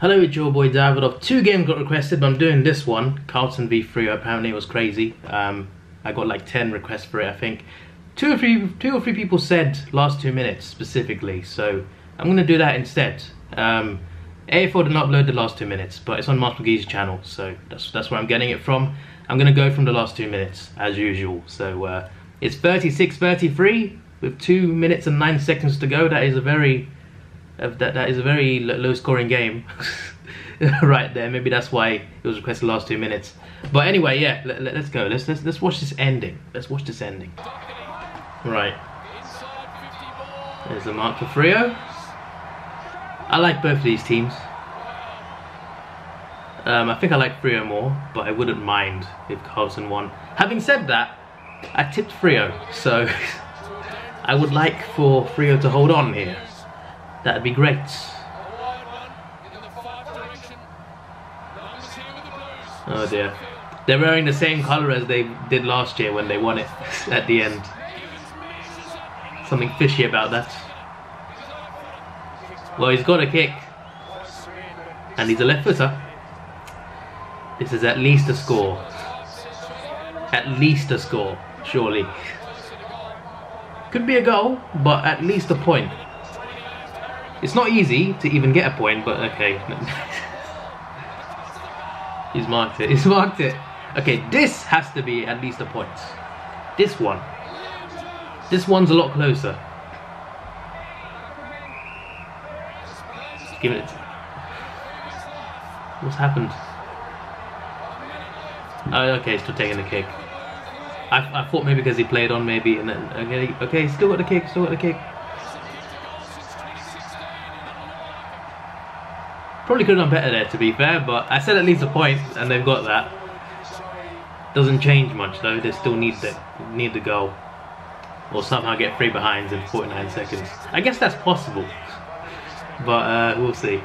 Hello, it's your boy David Davidoff. Two games got requested, but I'm doing this one. Carlton v Freo. Apparently, it was crazy. Um, I got like ten requests for it. I think two or three, two or three people said last two minutes specifically. So I'm gonna do that instead. Um, AFL did not upload the last two minutes, but it's on Mark McGee's channel, so that's that's where I'm getting it from. I'm gonna go from the last two minutes as usual. So uh, it's 36-33 with two minutes and nine seconds to go. That is a very that that is a very low scoring game right there. Maybe that's why it was requested last two minutes. But anyway, yeah, let, us go. Let's let's let's watch this ending. Let's watch this ending. Right. There's the mark for Freo I like both of these teams. Um, I think I like Freo more, but I wouldn't mind if Carlton won. Having said that, I tipped Freo, so I would like for Freo to hold on here. That'd be great. Oh dear. They're wearing the same colour as they did last year when they won it at the end. Something fishy about that. Well, he's got a kick. And he's a left footer. This is at least a score. At least a score, surely. Could be a goal, but at least a point. It's not easy to even get a point, but okay. He's marked it. He's marked it. Okay, this has to be at least a point. This one. This one's a lot closer. Give it. What's happened? Oh, okay, still taking the kick. I, I thought maybe because he played on, maybe, and then okay, okay, still got the kick, still got the kick. Probably could have done better there, to be fair, but I said at least a point, and they've got that. Doesn't change much though. They still need the need the goal, or somehow get three behinds in 49 seconds. I guess that's possible, but uh, we'll see.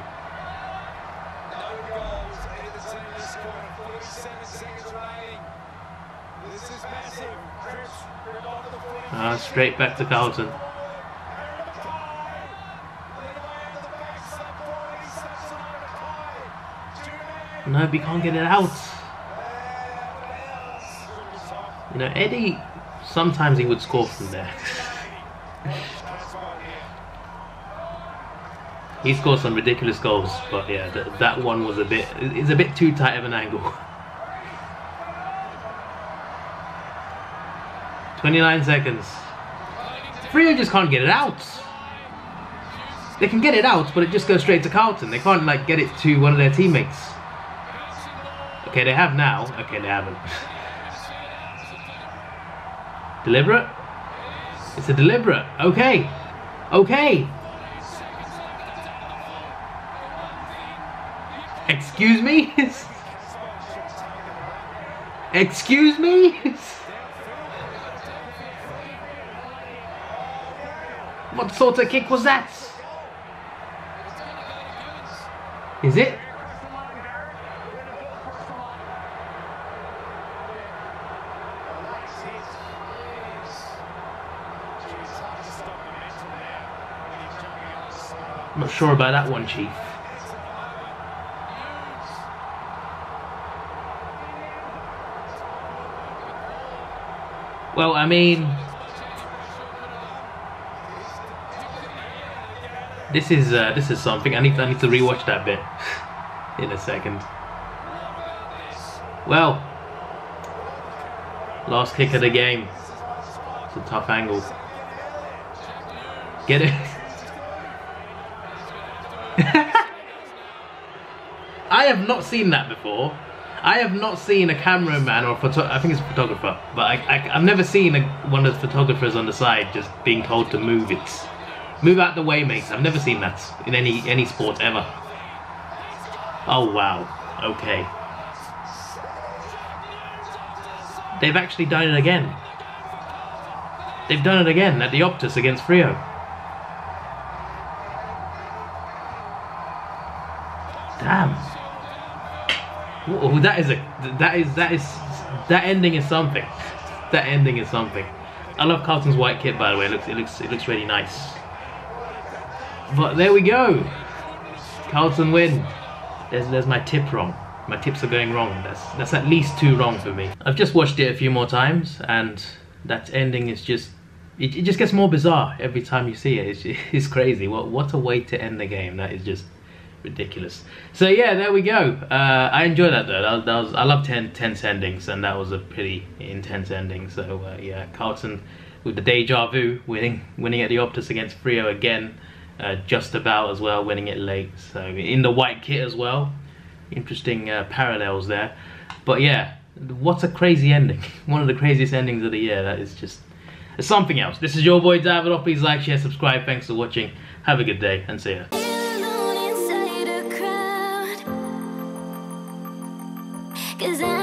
Uh, straight back to Carlton. No, we can't get it out. You know, Eddie, sometimes he would score from there. he scored some ridiculous goals, but yeah, th that one was a bit, it's a bit too tight of an angle. 29 seconds. Freo just can't get it out. They can get it out, but it just goes straight to Carlton. They can't like get it to one of their teammates. Okay, they have now. Okay, they haven't. deliberate? It's a deliberate. Okay. Okay. Excuse me? Excuse me? what sort of kick was that? Is it? I'm not sure about that one, Chief. Well, I mean... This is uh, this is something. I need I need to rewatch that bit in a second. Well, last kick of the game. It's a tough angle. Get it? I have not seen that before. I have not seen a cameraman or a photo I think it's a photographer, but I, have never seen a, one of the photographers on the side just being told to move it. Move out the way, mates. I've never seen that in any any sport ever. Oh wow. Okay. They've actually done it again. They've done it again at the Optus against Freo. Damn. Whoa, that is a that is that is that ending is something. That ending is something. I love Carlton's white kit by the way. It looks it looks it looks really nice. But there we go. Carlton win. there's there's my tip wrong. My tips are going wrong. That's that's at least two wrong for me. I've just watched it a few more times, and that ending is just it, it just gets more bizarre every time you see it. It's, it's crazy. What what a way to end the game. That is just ridiculous. So yeah, there we go. Uh, I enjoyed that though. That that was I love ten, tense endings, and that was a pretty intense ending. So uh, yeah, Carlton with the deja vu, winning winning at the Optus against Freo again, uh, just about as well, winning it late. So in the white kit as well. Interesting uh, parallels there. But yeah, what a crazy ending. One of the craziest endings of the year. That is just something else. This is your boy Davidoff. Please like, share, subscribe. Thanks for watching. Have a good day and see ya. Cause I